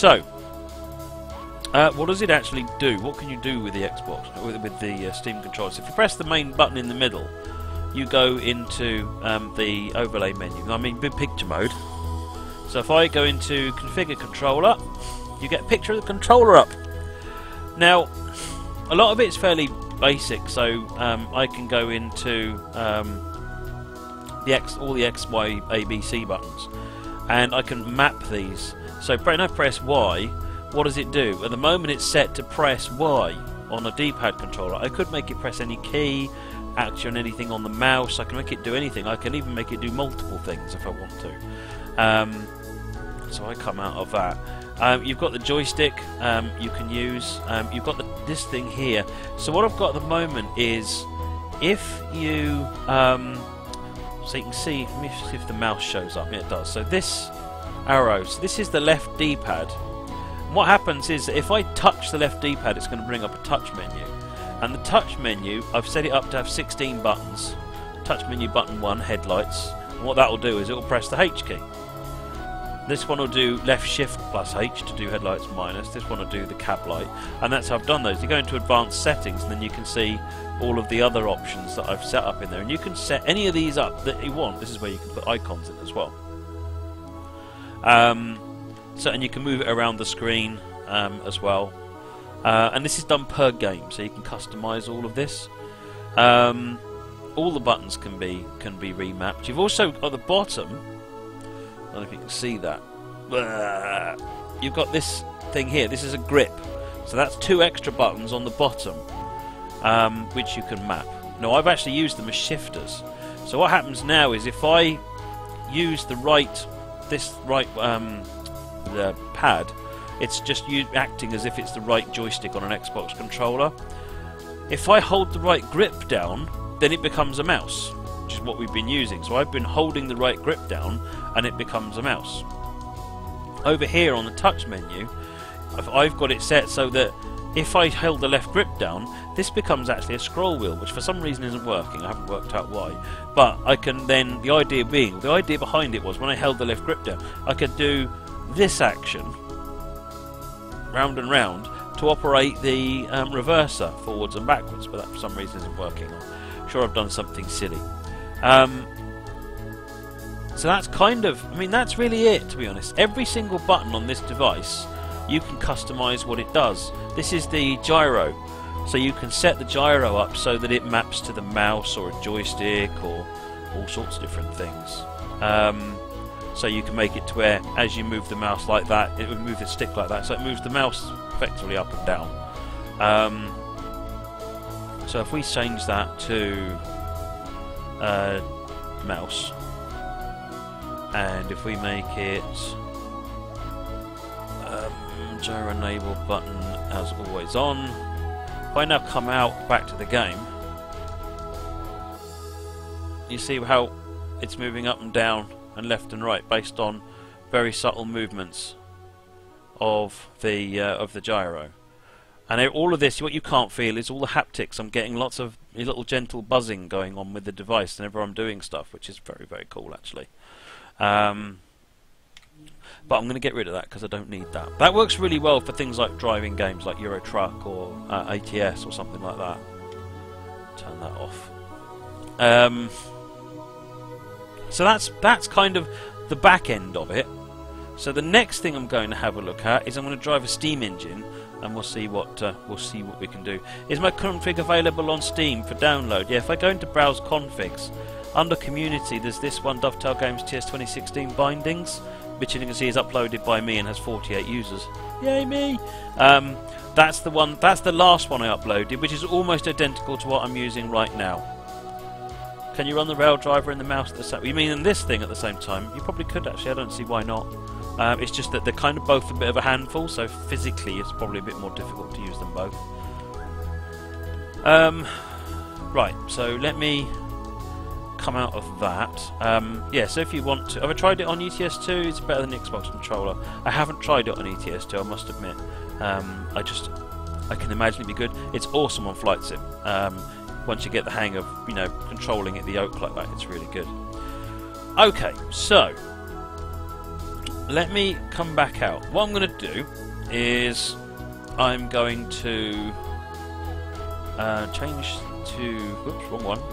So, uh, what does it actually do? What can you do with the Xbox, with, with the uh, Steam controller? So if you press the main button in the middle, you go into um, the overlay menu. I mean, big picture mode. So if I go into configure controller, you get a picture of the controller up. Now, a lot of it's fairly basic, so um, I can go into um, the X, all the X, Y, A, B, C buttons, and I can map these. So when I press Y, what does it do? At the moment, it's set to press Y on a D-pad controller. I could make it press any key, action anything on the mouse. I can make it do anything. I can even make it do multiple things if I want to. Um, so I come out of that. Um, you've got the joystick um, you can use. Um, you've got the, this thing here. So what I've got at the moment is if you um, so you can see if the mouse shows up. It does. So this arrow. So this is the left D-pad. What happens is if I touch the left D-pad, it's going to bring up a touch menu. And the touch menu, I've set it up to have 16 buttons. Touch menu button 1, headlights. And what that will do is it will press the H key. This one will do left shift plus H to do headlights minus. This one will do the cab light. And that's how I've done those. You go into advanced settings and then you can see all of the other options that I've set up in there. And you can set any of these up that you want. This is where you can put icons in as well. Um, so and you can move it around the screen um, as well. Uh, and this is done per game, so you can customize all of this. Um, all the buttons can be can be remapped. You've also at the bottom I don't know if you can see that. You've got this thing here. This is a grip. So that's two extra buttons on the bottom, um, which you can map. Now I've actually used them as shifters. So what happens now is if I use the right, this right um, the pad, it's just acting as if it's the right joystick on an Xbox controller. If I hold the right grip down, then it becomes a mouse which is what we've been using. So I've been holding the right grip down and it becomes a mouse. Over here on the touch menu, I've got it set so that if I held the left grip down, this becomes actually a scroll wheel, which for some reason isn't working. I haven't worked out why. But I can then, the idea being, the idea behind it was when I held the left grip down, I could do this action, round and round, to operate the um, reverser forwards and backwards, but that for some reason isn't working. I'm sure I've done something silly. Um, so that's kind of, I mean, that's really it, to be honest. Every single button on this device, you can customize what it does. This is the gyro. So you can set the gyro up so that it maps to the mouse or a joystick or all sorts of different things. Um, so you can make it to where, as you move the mouse like that, it would move the stick like that. So it moves the mouse effectively up and down. Um, so if we change that to uh, mouse. And if we make it um, gyro enable button as always on, if I now come out back to the game, you see how it's moving up and down and left and right based on very subtle movements of the uh, of the gyro. And all of this, what you can't feel is all the haptics. I'm getting lots of little gentle buzzing going on with the device whenever I'm doing stuff, which is very, very cool actually. Um, but I'm going to get rid of that because I don't need that. That works really well for things like driving games like Euro Truck or uh, ATS or something like that. Turn that off. Um, so that's that's kind of the back end of it. So the next thing I'm going to have a look at is I'm going to drive a steam engine and we'll see what uh, we'll see what we can do. Is my config available on Steam for download? Yeah, if I go into browse configs, under community there's this one Dovetail Games TS 2016 bindings, which you can see is uploaded by me and has 48 users. Yay me! Um, that's the one. That's the last one I uploaded, which is almost identical to what I'm using right now. Can you run the rail driver and the mouse at the same? You mean in this thing at the same time? You probably could actually. I don't see why not. Um, it's just that they're kind of both a bit of a handful, so physically it's probably a bit more difficult to use them both. Um, right, so let me come out of that. Um, yeah, so if you want to... Have I tried it on ETS2? It's better than Xbox controller. I haven't tried it on ETS2, I must admit. Um, I just... I can imagine it'd be good. It's awesome on Flight Sim. Um, once you get the hang of, you know, controlling it the yoke like that, it's really good. Okay, so let me come back out. What I'm going to do is I'm going to uh, change to. Whoops, wrong one.